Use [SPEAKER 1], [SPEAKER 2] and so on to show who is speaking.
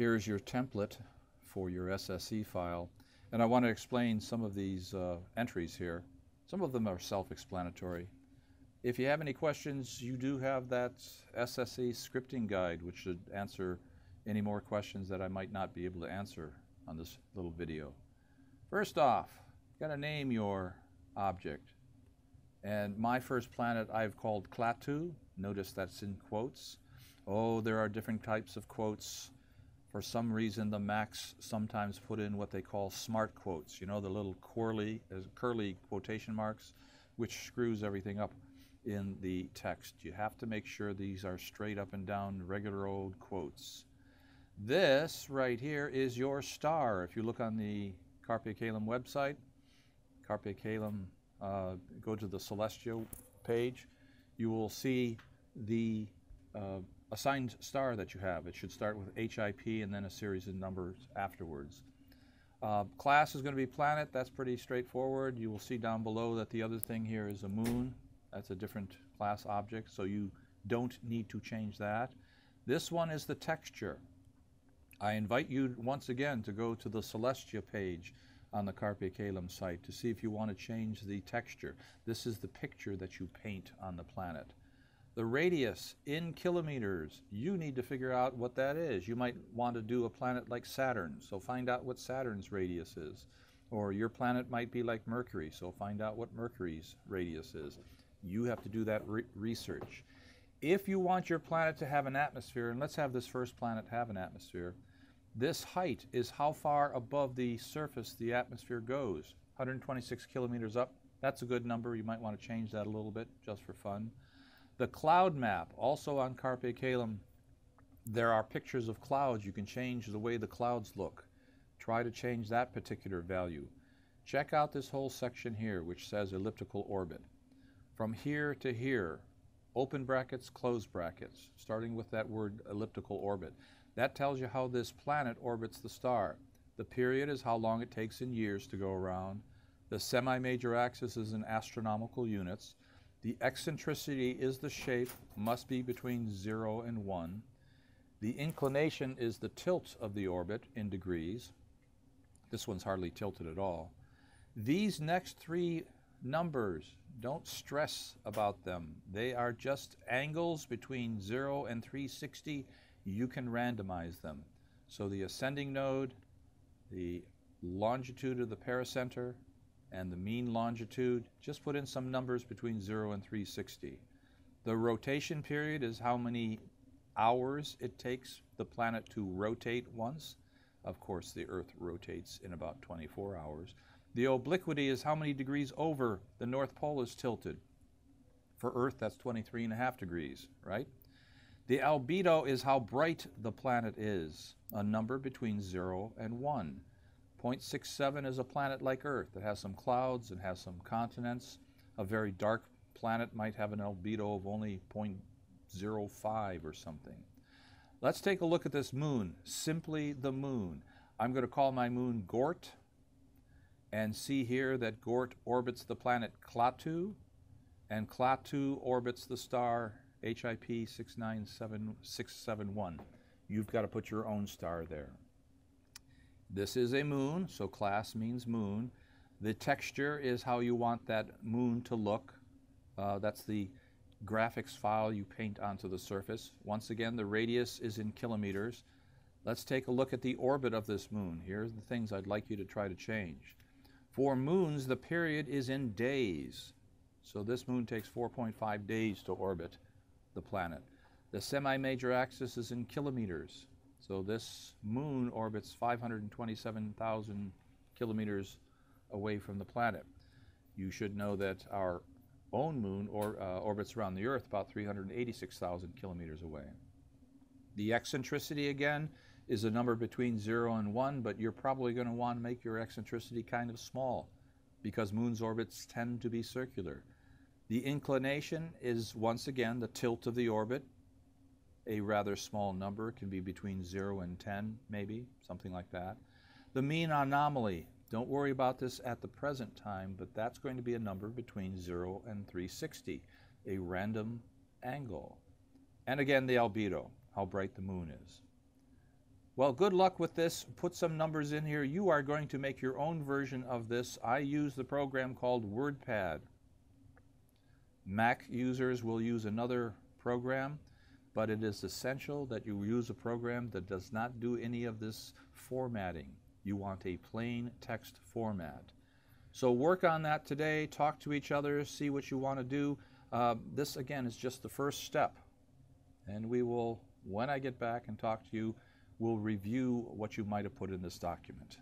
[SPEAKER 1] Here's your template for your SSC file. And I want to explain some of these uh, entries here. Some of them are self-explanatory. If you have any questions, you do have that SSC scripting guide, which should answer any more questions that I might not be able to answer on this little video. First off, you got to name your object. And my first planet I've called Klaatu. Notice that's in quotes. Oh, there are different types of quotes. For some reason, the Macs sometimes put in what they call smart quotes. You know, the little curly, uh, curly quotation marks, which screws everything up in the text. You have to make sure these are straight up and down, regular old quotes. This right here is your star. If you look on the Carpe Calum website, Carpe Calum, uh, go to the Celestial page, you will see the uh, assigned star that you have. It should start with HIP and then a series of numbers afterwards. Uh, class is going to be planet. That's pretty straightforward. You will see down below that the other thing here is a moon. That's a different class object, so you don't need to change that. This one is the texture. I invite you once again to go to the Celestia page on the Carpe Calum site to see if you want to change the texture. This is the picture that you paint on the planet. The radius in kilometers, you need to figure out what that is. You might want to do a planet like Saturn, so find out what Saturn's radius is. Or your planet might be like Mercury, so find out what Mercury's radius is. You have to do that re research. If you want your planet to have an atmosphere, and let's have this first planet have an atmosphere, this height is how far above the surface the atmosphere goes. 126 kilometers up, that's a good number. You might want to change that a little bit just for fun. The cloud map, also on Carpe Calum, there are pictures of clouds. You can change the way the clouds look. Try to change that particular value. Check out this whole section here, which says elliptical orbit. From here to here, open brackets, close brackets, starting with that word elliptical orbit. That tells you how this planet orbits the star. The period is how long it takes in years to go around. The semi-major axis is in astronomical units. The eccentricity is the shape, must be between 0 and 1. The inclination is the tilt of the orbit in degrees. This one's hardly tilted at all. These next three numbers, don't stress about them. They are just angles between 0 and 360. You can randomize them. So the ascending node, the longitude of the pericenter, and the mean longitude, just put in some numbers between 0 and 360. The rotation period is how many hours it takes the planet to rotate once. Of course, the Earth rotates in about 24 hours. The obliquity is how many degrees over the North Pole is tilted. For Earth, that's 23 and a half degrees, right? The albedo is how bright the planet is, a number between 0 and 1. 0.67 is a planet like Earth that has some clouds and has some continents. A very dark planet might have an albedo of only 0.05 or something. Let's take a look at this moon, simply the moon. I'm going to call my moon Gort and see here that Gort orbits the planet Klaatu and Klaatu orbits the star HIP 697671. You've got to put your own star there. This is a moon, so class means moon. The texture is how you want that moon to look. Uh, that's the graphics file you paint onto the surface. Once again, the radius is in kilometers. Let's take a look at the orbit of this moon. Here are the things I'd like you to try to change. For moons, the period is in days. So this moon takes 4.5 days to orbit the planet. The semi-major axis is in kilometers. So this moon orbits 527,000 kilometers away from the planet. You should know that our own moon or, uh, orbits around the Earth about 386,000 kilometers away. The eccentricity, again, is a number between 0 and 1, but you're probably going to want to make your eccentricity kind of small because moon's orbits tend to be circular. The inclination is, once again, the tilt of the orbit a rather small number. Can be between 0 and 10, maybe, something like that. The mean anomaly, don't worry about this at the present time, but that's going to be a number between 0 and 360, a random angle. And again, the albedo, how bright the moon is. Well, good luck with this. Put some numbers in here. You are going to make your own version of this. I use the program called WordPad. Mac users will use another program, but it is essential that you use a program that does not do any of this formatting. You want a plain text format. So work on that today, talk to each other, see what you want to do. Uh, this, again, is just the first step. And we will, when I get back and talk to you, we'll review what you might have put in this document.